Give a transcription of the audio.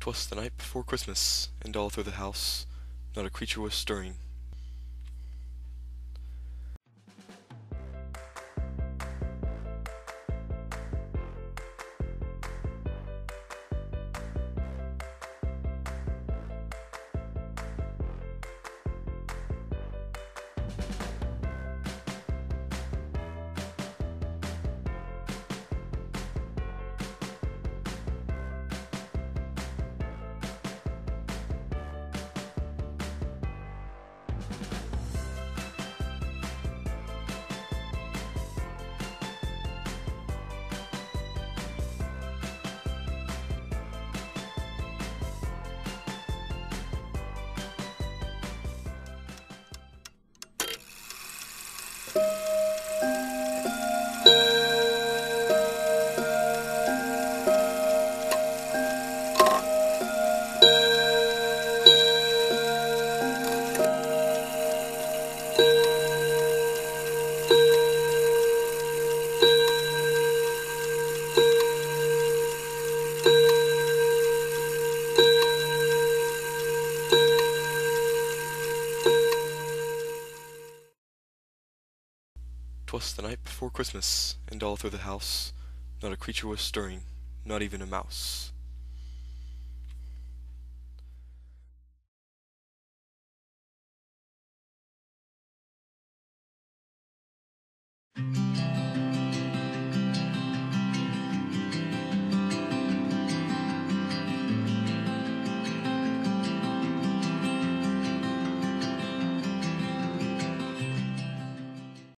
'Twas the night before Christmas, and all through the house not a creature was stirring. Twas the night before Christmas, and all through the house not a creature was stirring, not even a mouse.